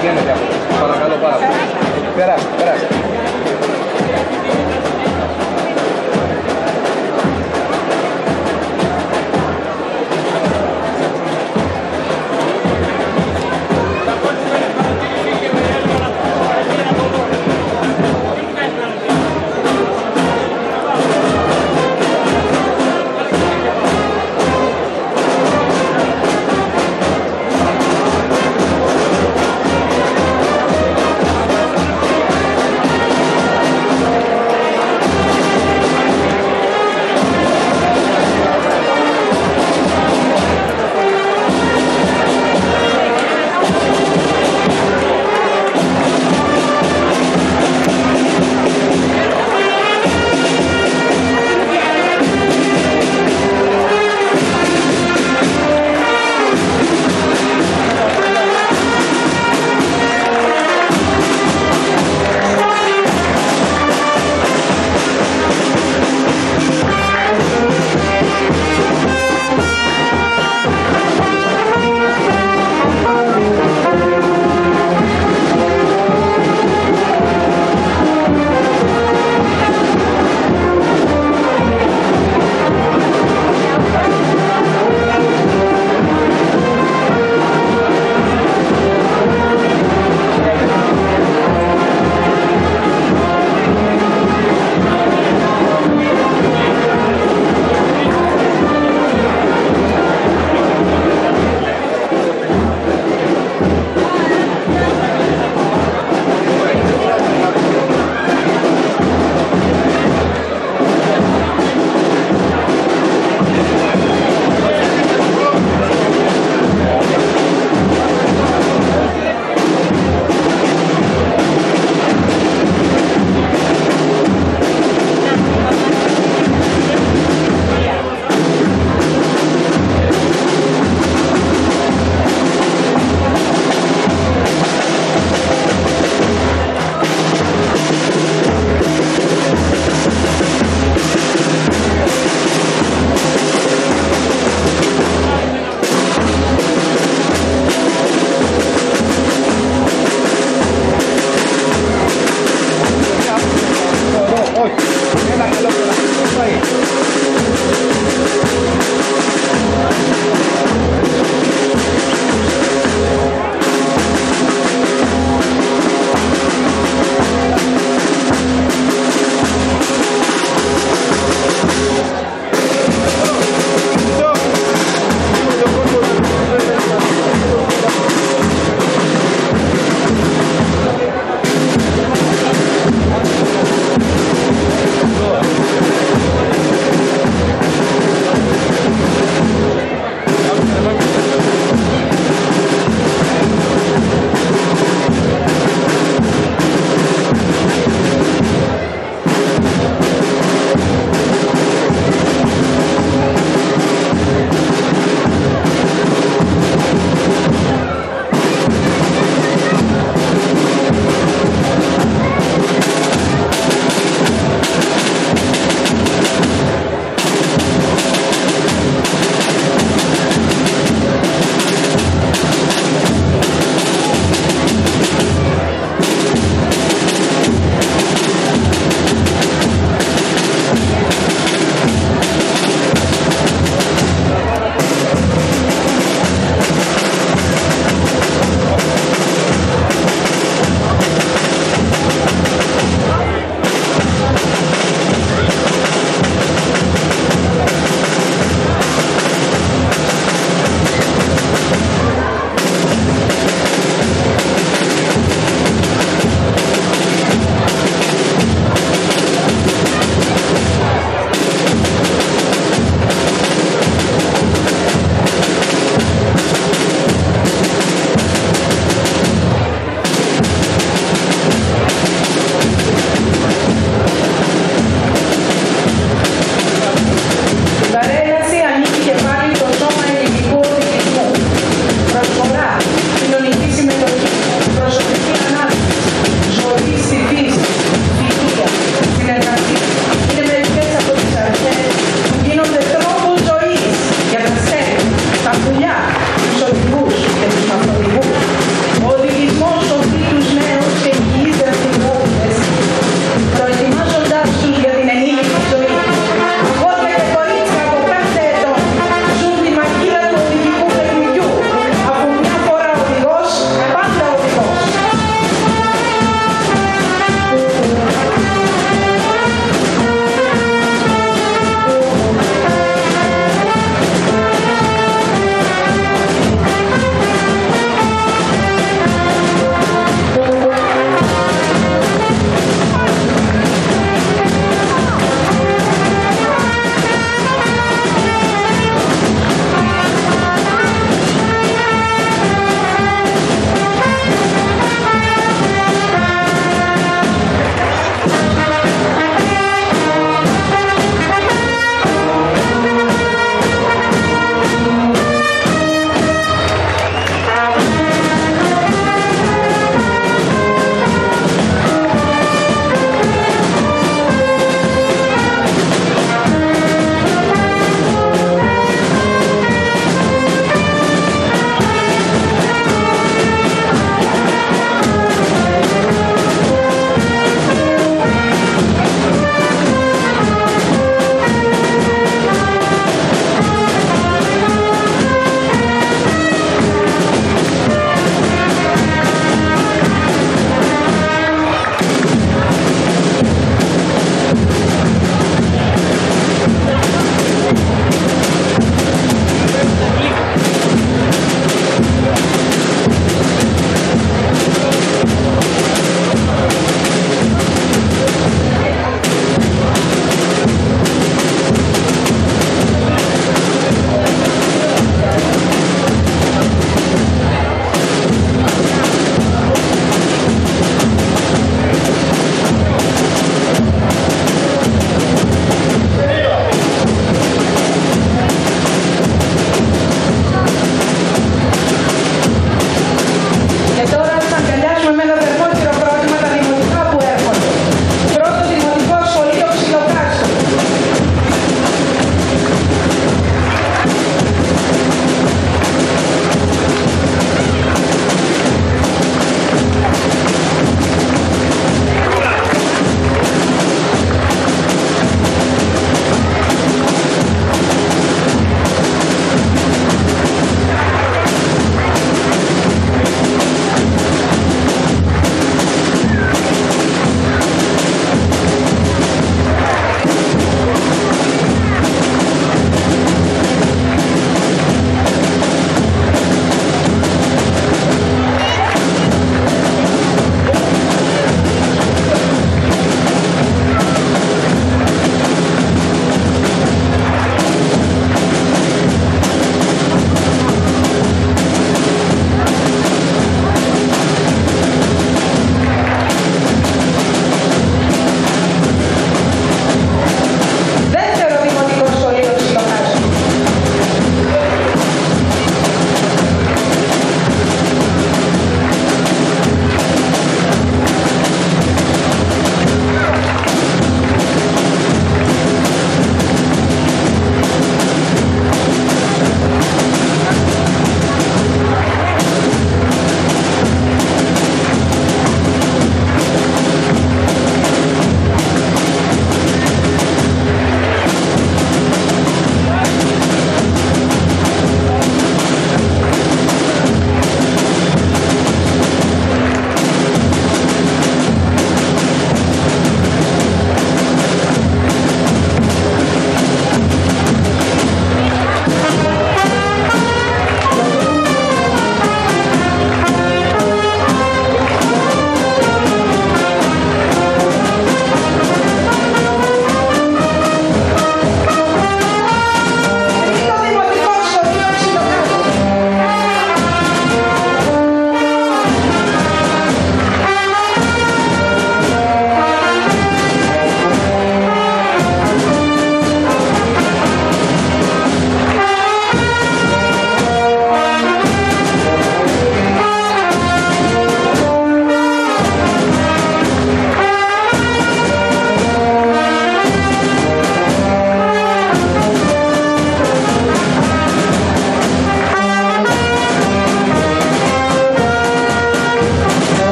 Again,